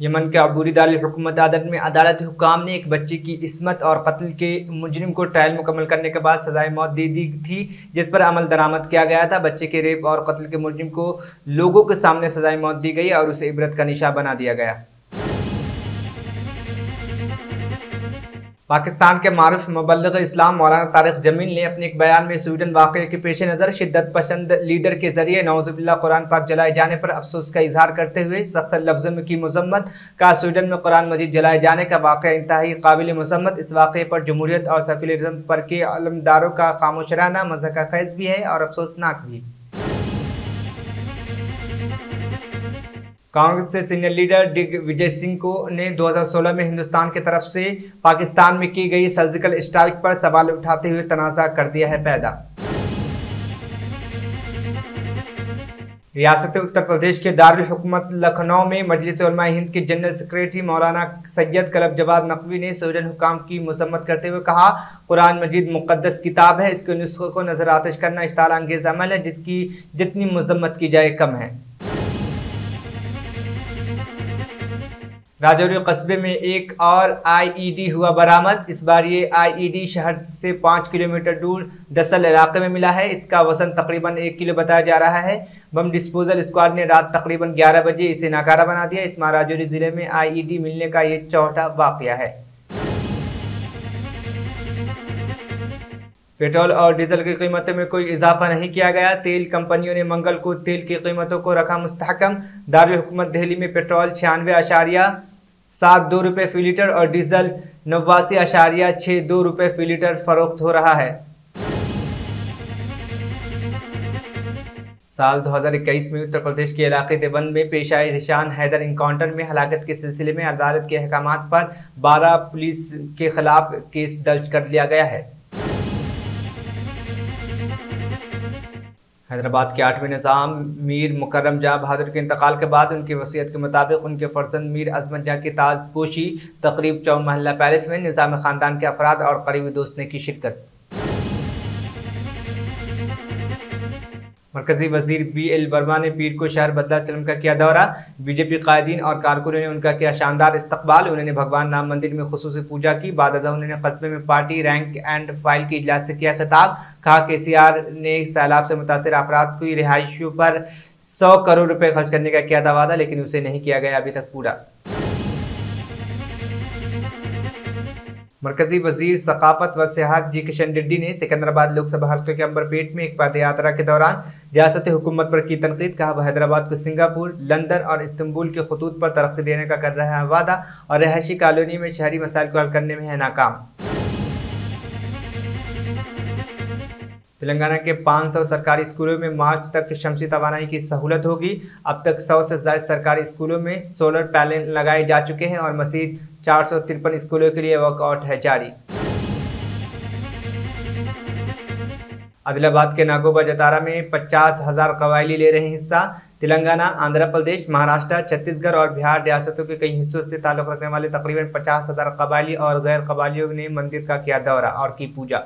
Yemen के अबूरी दारुल हुकूमत अदन में अदालत हुकाम ने एक बच्चे की इसमत और कत्ल के मुजरिम को ट्रायल मुकम्मल करने के बाद सजाए मौत दे दी थी, जिस पर अमल दरामद किया गया था। बच्चे के रेप और कत्ल के मुजरिम को लोगों के सामने सजाए मौत दी गई और उसे इबरत का निशा बना दिया गया। पाकिस्तान के मारूफ मुबलग इस्लाम मौलाना तारिक जमील ने अपने एक बयान में स्वीडन वाक़े के पेश नज़र शिद्दत पसंद लीडर के ज़रिए नवजुबिल्ला कुरान पाक जलाए जाने पर अफसोस का इजहार करते हुए सख्त लफ्ज़ की मजम्मत का स्वीडन में कुरान मजीद जलाए जाने का वाक़ इंतहाई काबिल मजम्मत इस वाक़े पर जमहूरियत और सफिलिज्म पर के अलमदारों का खामोश रहना मजह खैज भी है और अफसोसनाक भी। कांग्रेस से सीनियर लीडर दिग विजय सिंह को ने 2016 में हिंदुस्तान की तरफ़ से पाकिस्तान में की गई सर्जिकल स्ट्राइक पर सवाल उठाते हुए तनाज़ा कर दिया है पैदा। रियासत उत्तर प्रदेश के दारुल हुकूमत लखनऊ में मजलिस हिंद के जनरल सेक्रेटरी मौलाना सैयद कलब जवाद नकवी ने सूरन हुकाम की मसम्मत करते हुए कहा, कुरान मजीद मुकदस किताब है, इसके नुस्खे को नज़र आतिश करना इश्ताल अंगेज अमल है, जिसकी जितनी मजम्मत की जाए कम है। राजौरी कस्बे में एक और आईईडी हुआ बरामद। इस बार ये आईईडी शहर से पाँच किलोमीटर दूर दसल इलाके में मिला है। इसका वज़न तकरीबन एक किलो बताया जा रहा है। बम डिस्पोजल स्क्वाड ने रात तकरीबन 11 बजे इसे नाकारा बना दिया। इस इसमें राजौरी ज़िले में आईईडी मिलने का ये चौथा वाक़ है। पेट्रोल और डीजल की कीमतों में कोई इजाफा नहीं किया गया। तेल कंपनियों ने मंगल को तेल की कीमतों को रखा मुस्तकम दारुल दिल्ली में पेट्रोल छियानवे आशारिया सात दो रुपये फ़ी लीटर और डीजल नवासी आशारिया छः दो रुपये फ़ी लीटर फरोख्त हो रहा है। साल 2021 में उत्तर प्रदेश के इलाके देवबंद में पेश आए निशान हैदर इनकाउंटर में हलाकत के सिलसिले में अदालत के अहकाम पर 12 पुलिस के खिलाफ केस दर्ज कर लिया गया है। हैदराबाद के आठवें निज़ाम मीर मुकरम जहाँ बहादुर के इंतकाल के बाद उनकी वसीयत के मुताबिक उनके फरसन मीर अजमत जहाँ की ताजपोशी, तकरीब चौ महल्ला पैलेस में निज़ाम ख़ानदान के अफराद और करीबी दोस्त ने की शिरकत। मरकजी वज़ीर बी एल वर्मा ने पीर को शहर बदला चलम का किया दौरा। बीजेपी कायदीन और कारकुनों ने उनका किया शानदार इस्तकबाल। उन्होंने भगवान राम मंदिर में खसूस पूजा की। बाद उन्होंने कस्बे में पार्टी, रैंक एंड फ़ाइल के इजलास से किया खिताब। कहा के सी आर ने सैलाब से मुतासर अफराद की रिहाइशों पर सौ करोड़ रुपये खर्च करने का किया था लेकिन उसे नहीं किया गया अभी तक पूरा। मरकजी वज़ीर सकाफत व सियाहत जी किशन रेड्डी ने सिकंदराबाद लोकसभा हल्के के अम्बरपेट में एक पद यात्रा के दौरान रियासत हुकूमत पर की तनकीद, कहा, वह हैदराबाद को सिंगापुर, लंदन और इस्तंबुल के खतूत पर तरक्की देने का कर रहा है वादा और रहायशी कॉलोनी में शहरी मसाइल को हल करने में है नाकाम। तेलंगाना के 500 सरकारी स्कूलों में मार्च तक शमसी तोानाई की सहूलत होगी। अब तक 100 से ज़्यादा सरकारी स्कूलों में सोलर पैनल लगाए जा चुके हैं और मजीद चार स्कूलों के लिए वर्कआउट है जारी। आदिलाबाद के नागोबा जतारा में पचास हज़ार कबायली ले रहे हिस्सा। तेलंगाना, आंध्र प्रदेश, महाराष्ट्र, छत्तीसगढ़ और बिहार रियासतों के कई हिस्सों से ताल्लुक रखने वाले तकरीबन पचास हज़ार कबायली और गैर कबालियों ने मंदिर का किया दौरा और की पूजा।